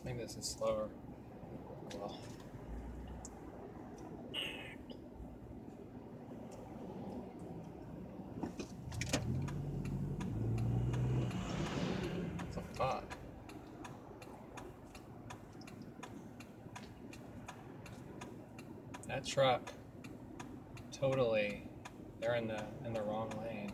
this is slower. Well. What? That truck totally they're in the in the wrong lane.